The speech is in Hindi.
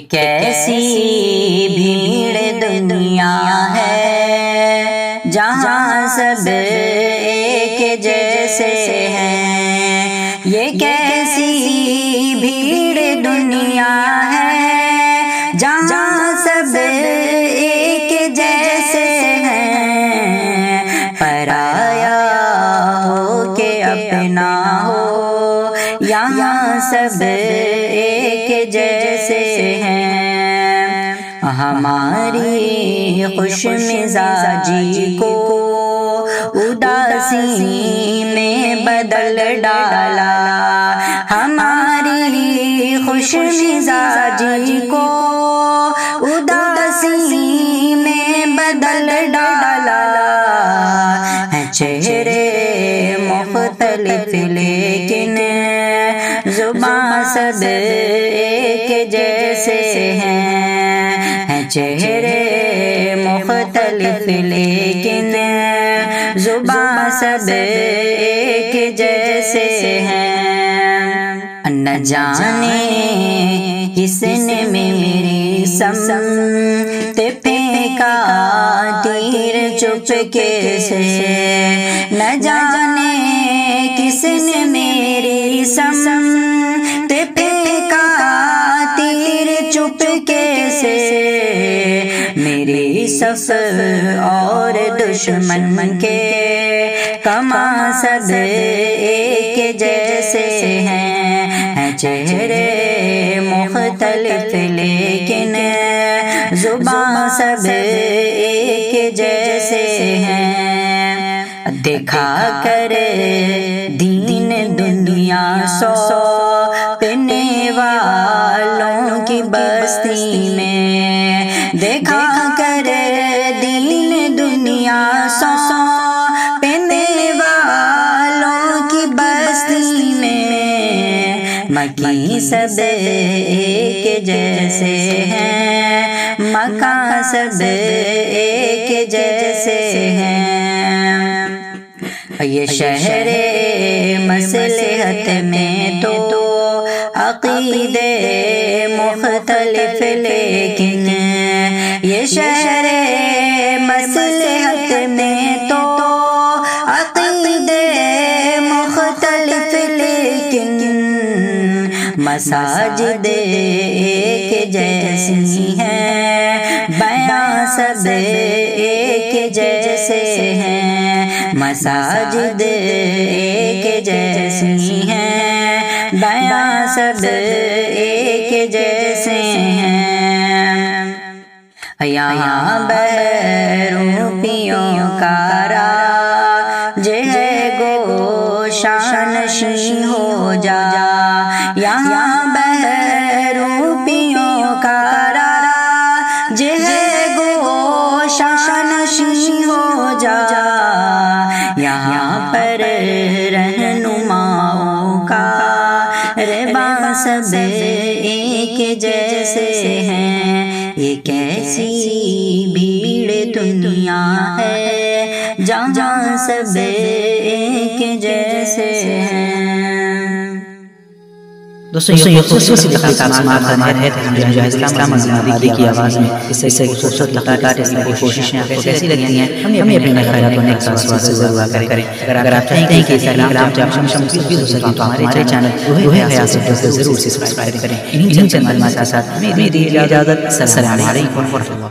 कैसी भीड़ दुनिया है, जहाँ सब एक जैसे हैं। ये कैसी भीड़ दुनिया है, जहाँ सब एक जैसे हैं। पराया हो के अपना हो, यहाँ सब हमारी खुश मिजाजी को उदासी में बदल डाला। हमारी खुश मिजाजी को उदासी में बदल डाला। चेहरे मुख्तलिफ़ लेकिन जुबा सब एक जैसे हैं। चेहरे मुख्तलिफ़, लेकिन जुबा सब एक जैसे हैं। न जाने किसने मेरी सम ते फेंका तीर चुपके से। न जाने किसने मेरी सम फेंका तीर चुपके से। मेरी सफ़र और दुश्मन के कमा सब एक जैसे हैं। चेहरे मुख्तलिफ़, लेकिन जुबा सब एक जैसे हैं। देखा कर दीन दुनिया सौ देखा कर दीन दुनिया सौ पने वालों की बस्ती में मकी सब एक जैसे हैं। मका सब एक जैसे हैं। ये शहर मसलहत में तो अकीदे ये शहर मसलहत में तो अकीदे मुख्तलिफ़, लेकिन मसाजिद एक जैसी हैं, बयां सब एक जैसे हैं, मसाजिद एक जैसी हैं, बयां सब एक जैसे हैं। यहाँ बहरूपियों का राज है गो शान शी हो जा यहाँ बहरूपियों का राज है गो शान शी हो जा यहाँ पर रहनुमाओं का रेबा सब एक जैसे हैं। ये कैसी भीड़ दुनिया है जहाँ सब दोस्तों ये खूबसूरत सी का की आवाज़ में इससे खूबसूरत लकात इसकी कोशिशें आपको कैसी लगी हैं? हमें अपने ख्याल को नेक्स्ट आवाज़ से ज़रूर करें। अगर आप चाहते हैं कि इस्लाम से आप हम हम भी हो सके तो हमारे चैनल वह है आसिफ को ज़रूर सब्सक्राइब करें। इन्हीं चंद मालूमात के साथ दी इजाज़त वालेकुम